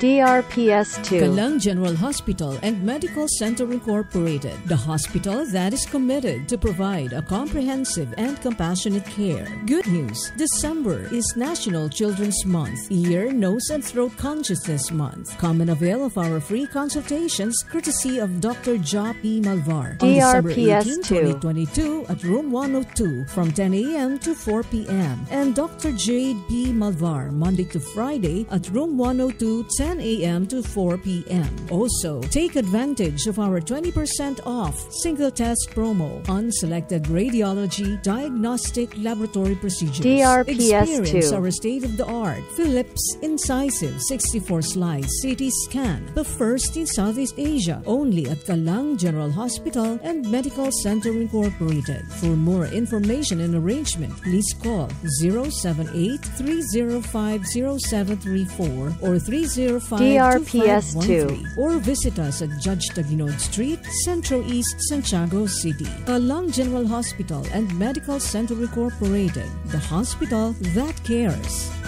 DRPS2. Callang General Hospital and Medical Center Incorporated, the hospital that is committed to provide a comprehensive and compassionate care. Good news December is National Children's Month, Ear, Nose, and Throat Consciousness Month. Come and avail of our free consultations courtesy of Dr. Ja P. Malvar on December 18, DRPS2. 2022 at room 102 from 10 a.m. to 4 p.m. and Dr. Jade P. Malvar Monday to Friday at room 102 10 a.m. to 4 p.m. Also, take advantage of our 20% off single test promo on selected radiology diagnostic laboratory procedures. DRPS2. Experience our state-of-the-art Philips Incisive 64 slice CT scan, the first in Southeast Asia, only at Callang General Hospital and Medical Center Incorporated. For more information and arrangement, please call 078-305-0734 or 305-2513 or visit us at Judge Taguinod Street, Centro East, Santiago City. Callang General Hospital and Medical Center Incorporated, the hospital that cares.